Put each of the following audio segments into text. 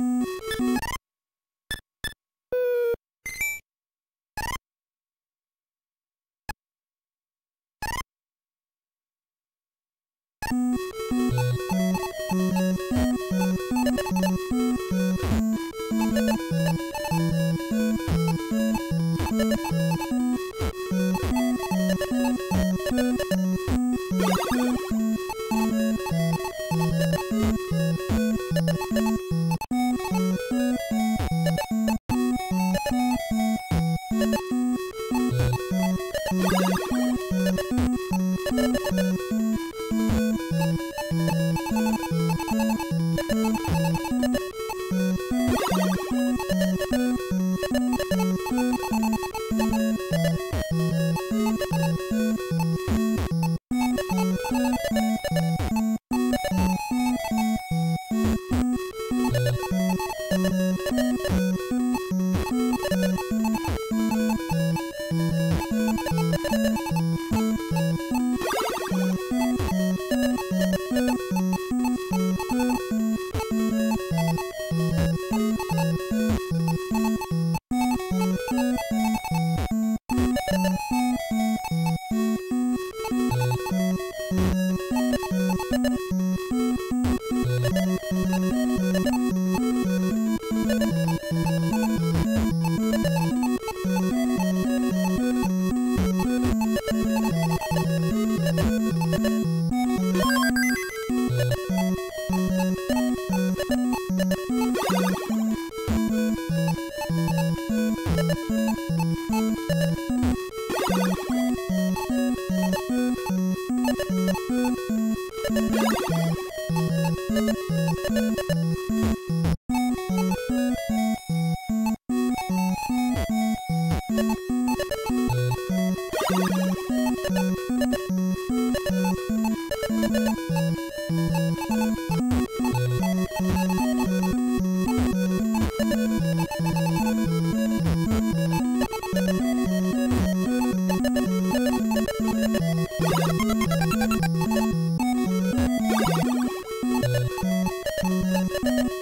you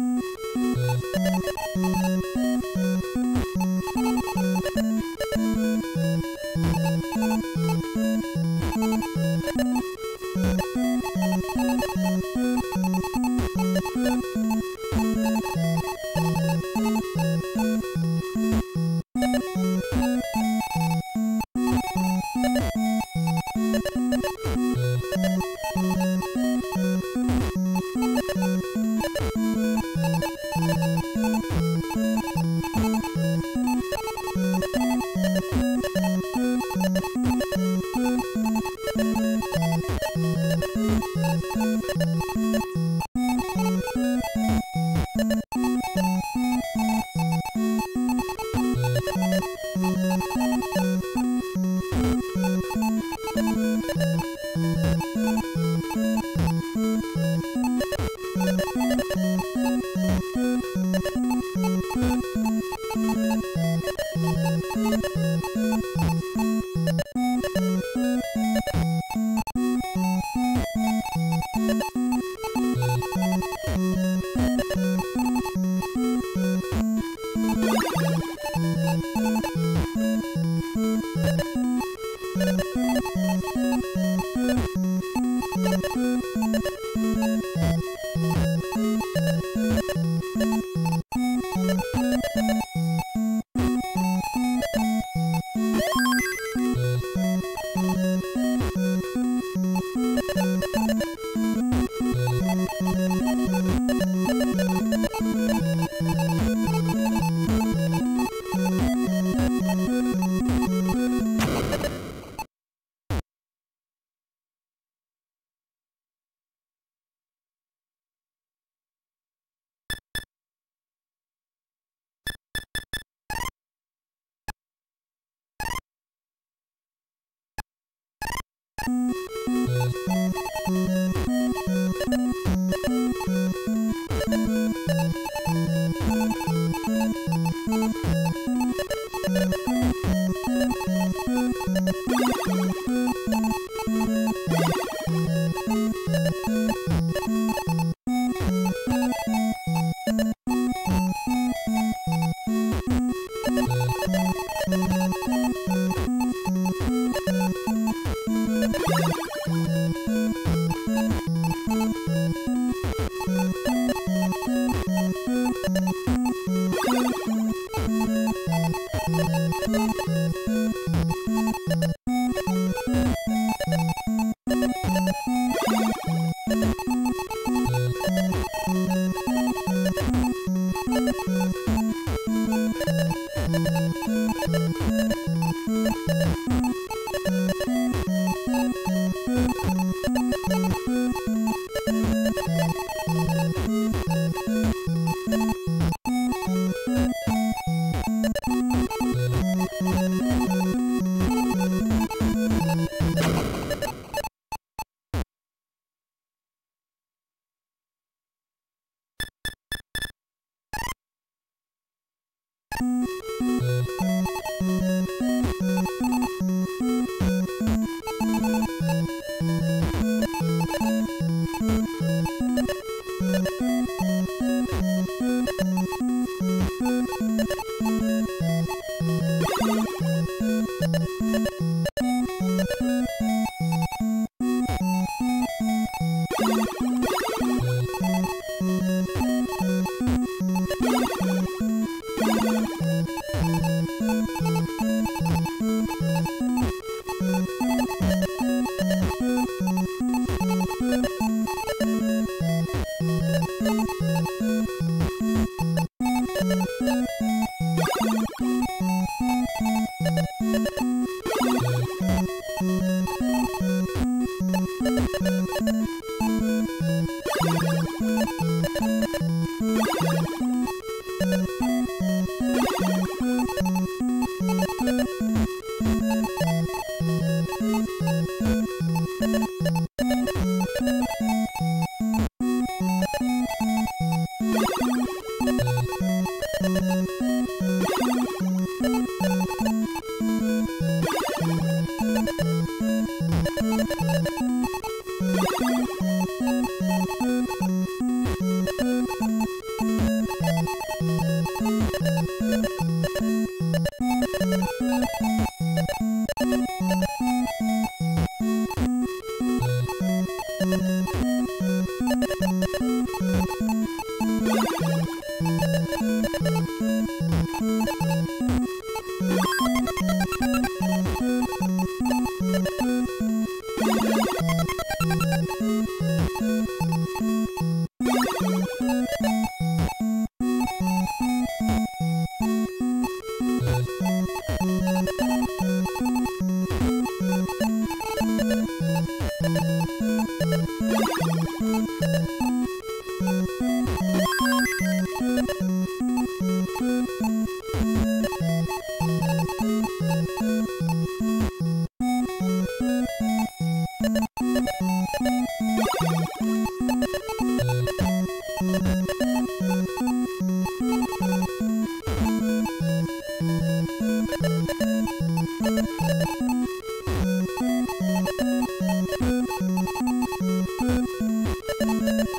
you you Música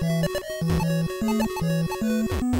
Thank you.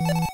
you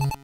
you